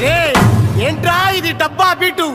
రే ఏంట్రా ఇది డబ్బా బీటు